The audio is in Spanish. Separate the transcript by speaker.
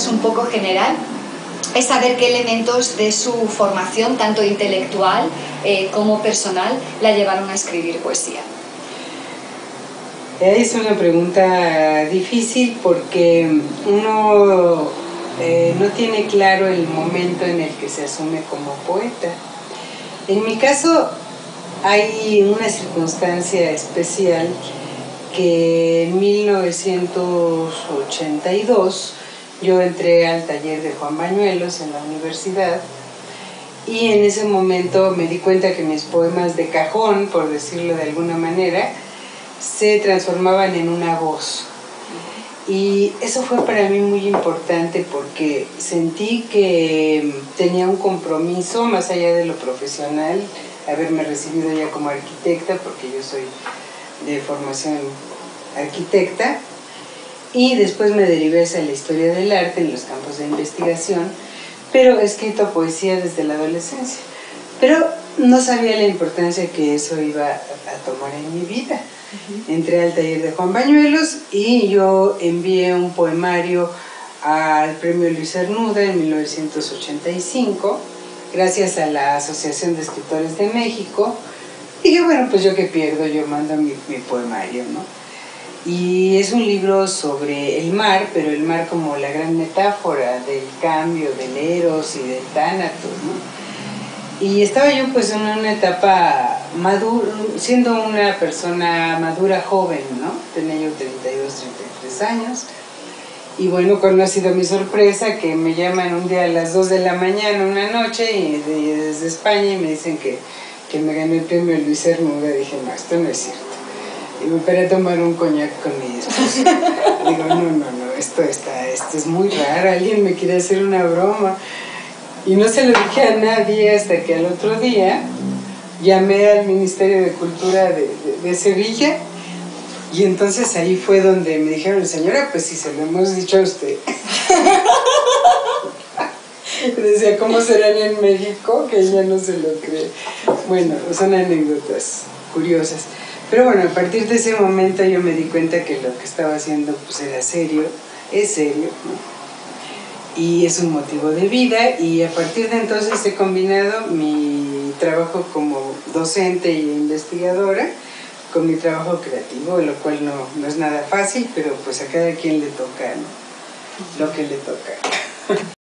Speaker 1: es un poco general, es saber qué elementos de su formación, tanto intelectual eh, como personal, la llevaron a escribir poesía.
Speaker 2: Es una pregunta difícil porque uno eh, no tiene claro el momento en el que se asume como poeta. En mi caso hay una circunstancia especial que en 1982 yo entré al taller de Juan Bañuelos en la universidad y en ese momento me di cuenta que mis poemas de cajón, por decirlo de alguna manera, se transformaban en una voz. Y eso fue para mí muy importante porque sentí que tenía un compromiso más allá de lo profesional, haberme recibido ya como arquitecta, porque yo soy de formación arquitecta, y después me derivé hacia la historia del arte en los campos de investigación, pero he escrito poesía desde la adolescencia. Pero no sabía la importancia que eso iba a tomar en mi vida. Entré al taller de Juan Bañuelos y yo envié un poemario al premio Luis Cernuda en 1985, gracias a la Asociación de Escritores de México. Dije, bueno, pues yo que pierdo, yo mando mi, mi poemario, ¿no? Y es un libro sobre el mar, pero el mar como la gran metáfora del cambio, del eros y del tánatos, ¿no? Y estaba yo pues en una etapa madura, siendo una persona madura joven, ¿no? Tenía yo 32, 33 años. Y bueno, cuando ha sido mi sorpresa, que me llaman un día a las 2 de la mañana, una noche, y desde España, y me dicen que, que me gané el premio Luis Cernuda, dije, no, esto no es cierto y me esperé a tomar un coñac con mi esposo. Digo, no, no, no, esto, está, esto es muy raro, alguien me quiere hacer una broma. Y no se lo dije a nadie hasta que al otro día llamé al Ministerio de Cultura de, de, Sevilla y entonces ahí fue donde me dijeron, señora, pues si se lo hemos dicho a usted. Decía, ¿cómo serán en México? Que ella no se lo cree. Bueno, son anécdotas curiosas. Pero bueno, a partir de ese momento yo me di cuenta que lo que estaba haciendo pues era serio, es serio, y es un motivo de vida y a partir de entonces he combinado mi trabajo como docente e investigadora con mi trabajo creativo, lo cual no, no es nada fácil, pero pues a cada quien le toca lo que le toca.